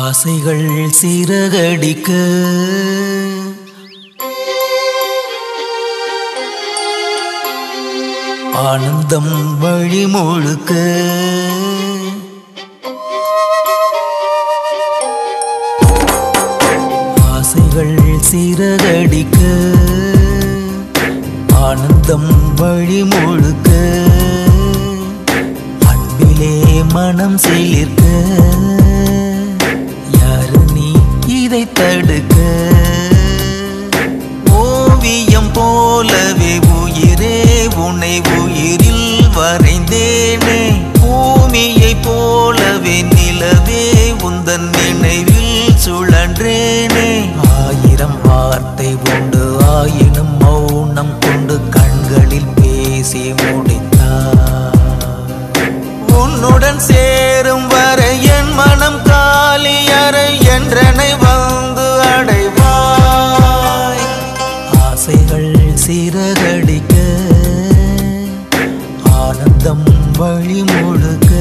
ஆசைகள் சிறகடிக்க. ஆனந்தம் வழி முழுக்க ஆசைகள் சிறகடிக்க. ஆனந்தம் வழி முழுக்க அன்பிலே மனம் சிலிர்க்க. இதை தடுக்க. ஓவியம் போலவே உயிரே உன்னை உயிரில் வரைந்தேனே. பூமியை போலவே நிலவே உந்தன் நினைவில் சுழன்றேனே. ஆயிரம் வார்த்தை உண்டு ஆயினும் மௌனம் கொண்டு கண்களில் பேசி முடித்தார் உன்னுடன் சே ஆசைகள் சீரகடிக்க ஆனந்தம் வழி முழுக்க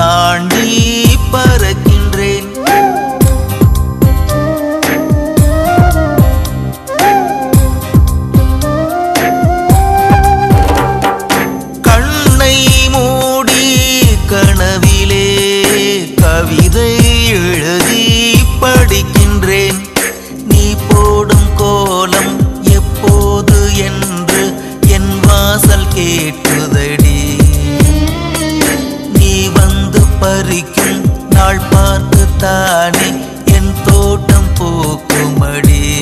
தாண்டி பறக்கின்றேன். கண்ணை மூடி கனவிலே கவிதை பறிக்கும். நாள் பார்த்து தானே என் தோட்டம் பூக்குமடி.